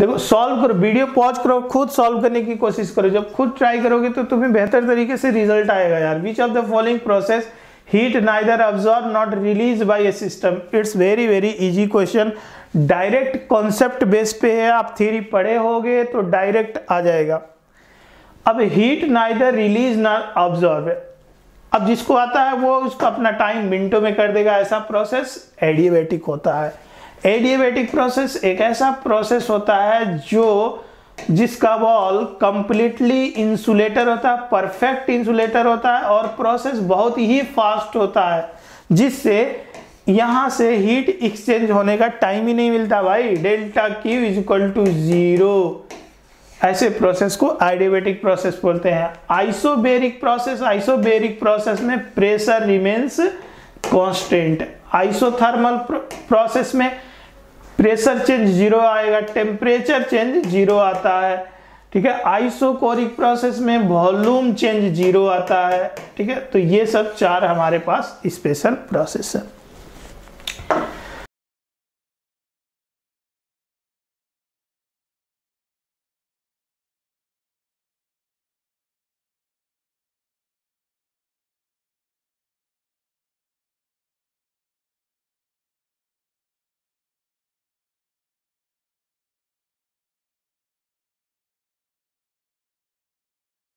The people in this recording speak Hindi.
देखो सॉल्व करो वीडियो पॉज करो, खुद सॉल्व करने की कोशिश करो। जब खुद ट्राई करोगे तो तुम्हें बेहतर तरीके से रिज़ल्ट आएगा यार। Which of the following process heat neither absorbed not release by a system it's very very easy question direct concept base पे है। आप थ्योरी पढ़े होगे तो डायरेक्ट आ जाएगा। अब heat neither release nor absorb अब जिसको आता है वो उसको अपना टाइम मिनटों में कर देगा। ऐसा प्रोसेस एडिएबेटिक होता है। एडिएबेटिक प्रोसेस एक ऐसा प्रोसेस होता है जो जिसका वॉल कंप्लीटली इंसुलेटर होता है परफेक्ट इंसुलेटर होता है और प्रोसेस बहुत ही फास्ट होता है, जिससे यहाँ से हीट एक्सचेंज होने का टाइम ही नहीं मिलता भाई। Delta Q is equal to zero ऐसे प्रोसेस को आइडियोबेटिक प्रोसेस बोलते हैं। आइसोबेरिक प्रोसेस आइसोबेरिक प्रोसेस में pressure remains constant isothermal process में प्रेशर चेंज ज़ीरो आएगा टेम्परेचर चेंज ज़ीरो आता है, ठीक है? आइसोकोरिक प्रोसेस में वॉल्यूम चेंज ज़ीरो आता है, ठीक है? तो ये सब चार हमारे पास स्पेशल प्रोसेस है।